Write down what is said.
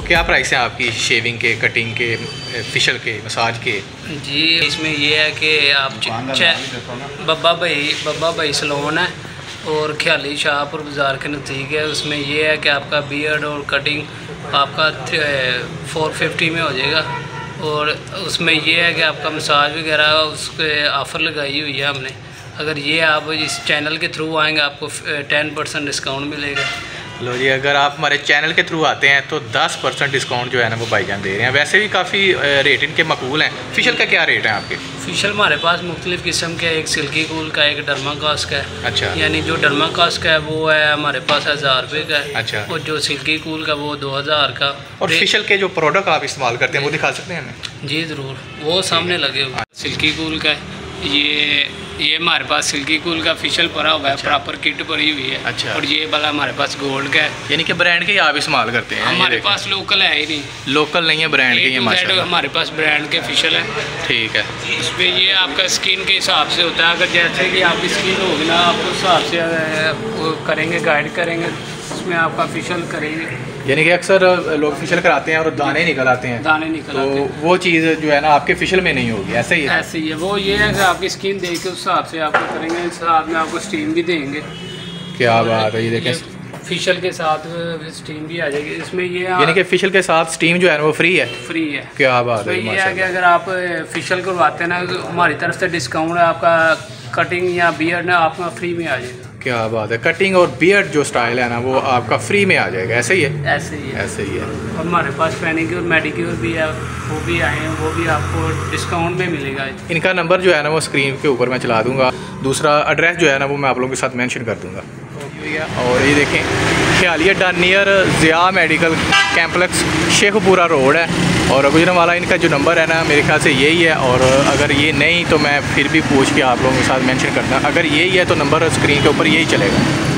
کیا پرائس ہیں آپ کی شیونگ کے کٹنگ کے فیشل کے مساج کے؟ جی اس میں یہ ہے کہ آپ ببا بھائی ببا بھائی سلون ہے اور خیالی شاہ اور بازار کے نزدیک ہے۔ اس میں یہ ہے کہ آپ کا بیئرڈ اور کٹنگ آپ کا فور ففٹی میں ہو جائے گا۔ اور اس میں یہ ہے کہ آپ کا مساج وغیرہ اس کے آفر لگائی ہوئی ہے ہم نے۔ اگر یہ آپ اس چینل کے تھرو آئیں گے آپ کو ٹین پرسنٹ ڈسکاؤنٹ ملے گا۔ لو جی اگر آپ ہمارے چینل کے تھرو آتے ہیں تو دس پرسنٹ ڈسکاؤنٹ جو ہے نا وہ بائی جان دے رہے ہیں۔ ویسے بھی کافی ریٹ ان کے مقبول ہیں۔ فیشل کا کیا ریٹ ہے آپ کے؟ فیشل ہمارے پاس مختلف قسم کے ایک سلکی کول کا ایک ڈرما کاسک ہے۔ اچھا۔ یعنی جو ڈرما کاسک ہے وہ ہے ہمارے پاس ہزار روپے کا ہے۔ اچھا۔ اور جو سلکی کول کا وہ دو ہزار کا۔ اور فیشل کے جو پروڈکٹ آپ استعمال کرتے ہیں وہ دکھا سکتے ہیں ہمیں؟ جی ضرور۔ وہ سامنے لگے ہوئے سلکی کول کا ہے۔ یہ یہ ہمارے پاس سلکی کول کا فیشل پڑا ہوا ہے پراپر کٹ پڑی ہوئی ہے۔ اچھا۔ اور یہ والا ہمارے پاس گولڈ کا ہے۔ یعنی کہ برانڈ کے آپ استعمال کرتے ہیں ہمارے پاس لوکل ہے ہی نہیں۔ لوکل نہیں ہے برانڈ کے ہمارے پاس برانڈ کے فیشل ہے۔ ٹھیک ہے۔ اس پہ یہ آپ کا اسکن کے حساب سے ہوتا ہے۔ اگر جیسے کہ آپ کی اسکن ہوگی نا آپ اس حساب سے کریں گے گائیڈ کریں گے۔ اس میں آپ کا فیشل کریں گے۔ یعنی کہ اکثر لوگ فیشل کراتے ہیں اور دانے نکل آتے ہیں۔ دانے نکل آتے تو ہیں وہ چیز جو ہے نا آپ کے فیشل میں نہیں ہوگی ایسے ہی ہے۔ ایسے ہی ہے۔ وہ یہ ہے کہ آپ کی اسکن دیکھ کے اس حساب سے آپ کو کریں گے اس حساب میں آپ کو اسٹیم بھی دیں گے۔ کیا بات ہے یہ دیکھیں۔ فیشل کے ساتھ اسٹیم بھی آ جائے گی۔ اس میں یہ یعنی کہ فیشل کے ساتھ سٹیم جو ہے وہ فری ہے۔ فری ہے۔ کیا بات ہے یہ ہے کہ اگر آپ فیشل کرواتے ہیں نا ہماری طرف سے ڈسکاؤنٹ ہے آپ کا کٹنگ یا بیئر نا آپ کا فری میں آ جائے گا۔ کیا بات ہے؟ کٹنگ اور بیئرڈ جو سٹائل ہے نا وہ آپ کا فری میں آ جائے گا ایسے ہی ہے؟ ایسے ہی ہے۔ ایسے ہی ہے۔ ہمارے پاس پینیکیور میڈیکیور بھی ہے وہ بھی آئے ہیں وہ بھی آپ کو ڈسکاؤنٹ میں ملے گا۔ ان کا نمبر جو ہے نا وہ اسکرین کے اوپر میں چلا دوں گا۔ دوسرا ایڈریس جو ہے نا وہ میں آپ لوگوں کے ساتھ مینشن کر دوں گا۔ اور یہ دیکھیں خیالیہ done near Zia medical complex Sheikhpura road ہے۔ اور گجرا والا ان کا جو نمبر ہے نا، میرے خیال سے یہی ہے۔ اور اگر یہ نہیں تو میں پھر بھی پوچھ کے آپ لوگوں کے ساتھ مینشن کرتا اگر یہی ہے تو نمبر اسکرین کے اوپر یہی چلے گا۔